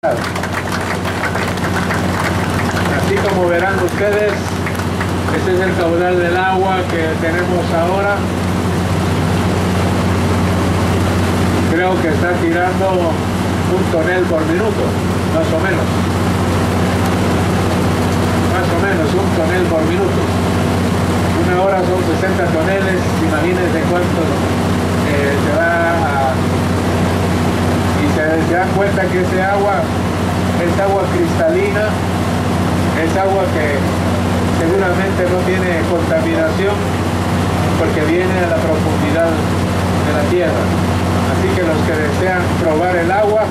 Así como verán ustedes, este es el caudal del agua que tenemos ahora. Creo que está tirando un tonel por minuto, más o menos. Más o menos un tonel por minuto. Una hora son 60 toneles, imagínense cuánto eh, se va a... Y se, se dan cuenta que ese agua es agua cristalina, es agua que seguramente no tiene contaminación porque viene a la profundidad de la tierra. Así que los que desean probar el agua,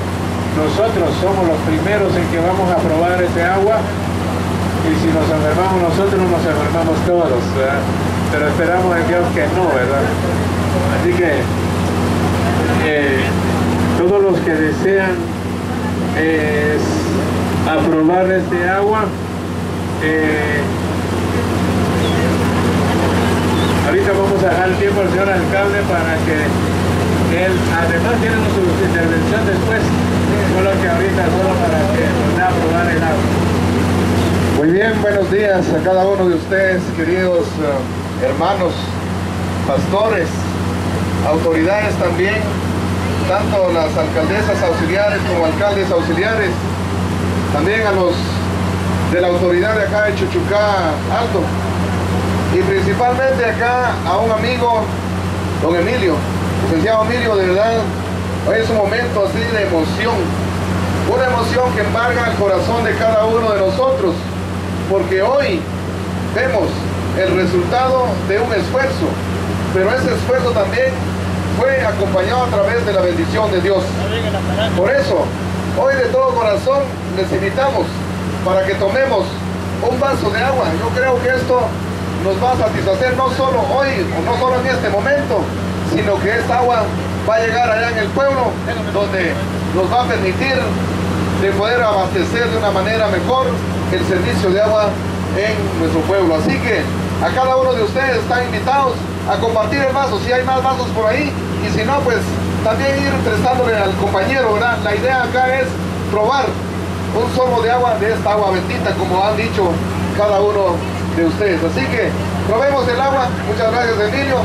nosotros somos los primeros en que vamos a probar ese agua y si nos enfermamos nosotros nos enfermamos todos, pero esperamos en Dios que no, ¿verdad? Así que eh, los que desean eh, aprobar este agua eh, ahorita vamos a dejar el tiempo al señor alcalde para que él además tiene su intervención después solo que ahorita solo para que nos dé a probar el agua. Muy bien, buenos días a cada uno de ustedes, queridos uh, hermanos, pastores, autoridades también, tanto las alcaldesas auxiliares como alcaldes auxiliares, también a los de la autoridad de acá de Chuchucá Alto. Y principalmente acá a un amigo, don Emilio, licenciado Emilio, de verdad, hoy es un momento así de emoción, una emoción que embarga el corazón de cada uno de nosotros, porque hoy vemos el resultado de un esfuerzo, pero ese esfuerzo también fue acompañado a través de la bendición de Dios. Por eso, hoy de todo corazón les invitamos para que tomemos un vaso de agua. Yo creo que esto nos va a satisfacer no solo hoy o no solo en este momento, sino que esta agua va a llegar allá en el pueblo, donde nos va a permitir de poder abastecer de una manera mejor el servicio de agua en nuestro pueblo. Así que a cada uno de ustedes están invitados a compartir el vaso, si hay más vasos por ahí, y si no, pues también ir prestándole al compañero, ¿verdad? La idea acá es probar un sorbo de agua, de esta agua bendita, como han dicho cada uno de ustedes. Así que probemos el agua. Muchas gracias, Emilio.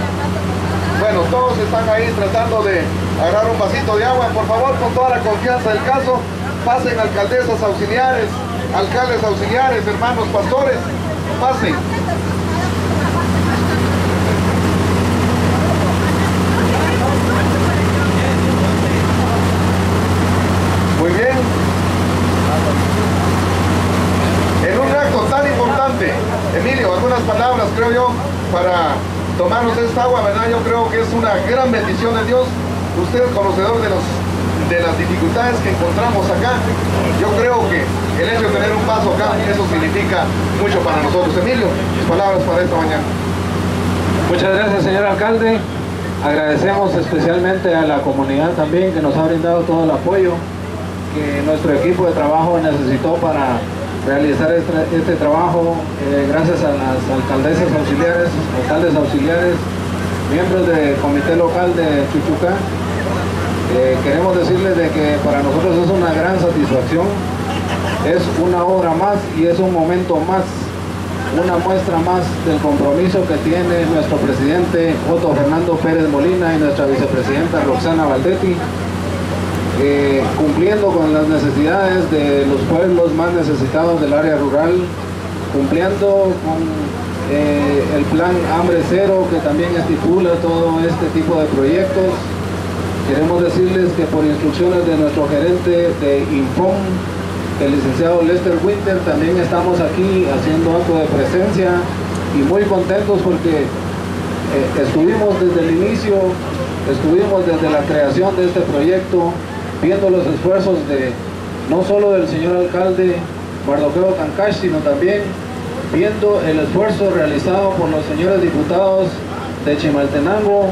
Bueno, todos están ahí tratando de agarrar un vasito de agua. Por favor, con toda la confianza del caso, pasen alcaldesas auxiliares, alcaldes auxiliares, hermanos pastores, pasen. Muy bien. En un acto tan importante, Emilio, algunas palabras creo yo para tomarnos esta agua, ¿verdad? Yo creo que es una gran bendición de Dios. Usted conocedor de, los, de las dificultades que encontramos acá. Yo creo que el hecho de tener un paso acá, eso significa mucho para nosotros. Emilio, sus palabras para esta mañana. Muchas gracias, señor alcalde. Agradecemos especialmente a la comunidad también que nos ha brindado todo el apoyo que nuestro equipo de trabajo necesitó para realizar este, este trabajo eh, gracias a las alcaldesas auxiliares, alcaldes auxiliares, miembros del comité local de Chuchucá. Eh, queremos decirles de que para nosotros es una gran satisfacción, es una obra más y es un momento más, una muestra más del compromiso que tiene nuestro presidente Otto Fernando Pérez Molina y nuestra vicepresidenta Roxana Valdetti eh, cumpliendo con las necesidades de los pueblos más necesitados del área rural, cumpliendo con eh, el plan Hambre Cero que también estipula todo este tipo de proyectos. Queremos decirles que por instrucciones de nuestro gerente de Infom, el licenciado Lester Winter, también estamos aquí haciendo acto de presencia y muy contentos porque eh, estuvimos desde el inicio, estuvimos desde la creación de este proyecto, viendo los esfuerzos de no solo del señor alcalde Mardoqueo Cancash, sino también viendo el esfuerzo realizado por los señores diputados de Chimaltenango,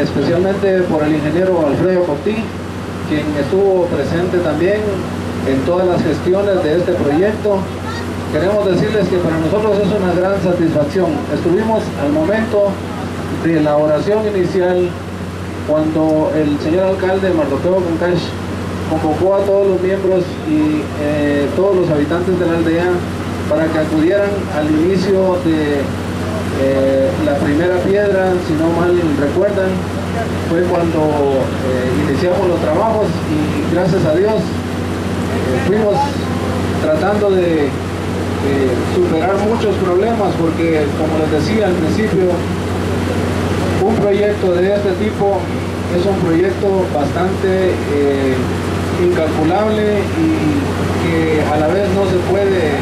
especialmente por el ingeniero Alfredo Cotí, quien estuvo presente también en todas las gestiones de este proyecto. Queremos decirles que para nosotros es una gran satisfacción. Estuvimos al momento de la oración inicial cuando el señor alcalde Mardoqueo Concash convocó a todos los miembros y eh, todos los habitantes de la aldea para que acudieran al inicio de eh, la primera piedra, si no mal recuerdan, fue cuando eh, iniciamos los trabajos y gracias a Dios fuimos tratando de superar muchos problemas porque como les decía al principio un proyecto de este tipo es un proyecto bastante eh, incalculable y que a la vez no se puede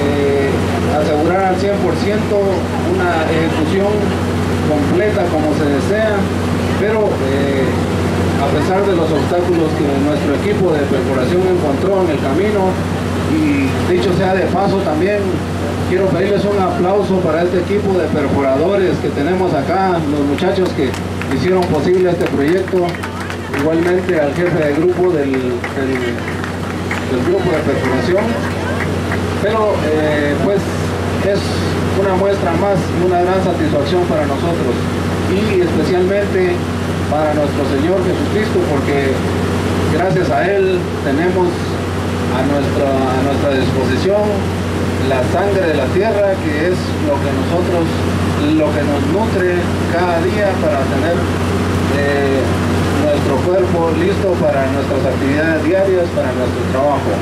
eh, asegurar al 100% una ejecución completa como se desea, pero eh, a pesar de los obstáculos que nuestro equipo de perforación encontró en el camino, y dicho sea de paso también quiero pedirles un aplauso para este equipo de perforadores que tenemos acá, los muchachos que hicieron posible este proyecto, igualmente al jefe de grupo del, grupo de perforación, pero eh, pues es una muestra más una gran satisfacción para nosotros. Y especialmente para nuestro Señor Jesucristo porque gracias a Él tenemos a nuestra, a nuestra disposición la sangre de la tierra, que es lo que nosotros, lo que nos nutre cada día para tener eh, nuestro cuerpo listo para nuestras actividades diarias, para nuestro trabajo.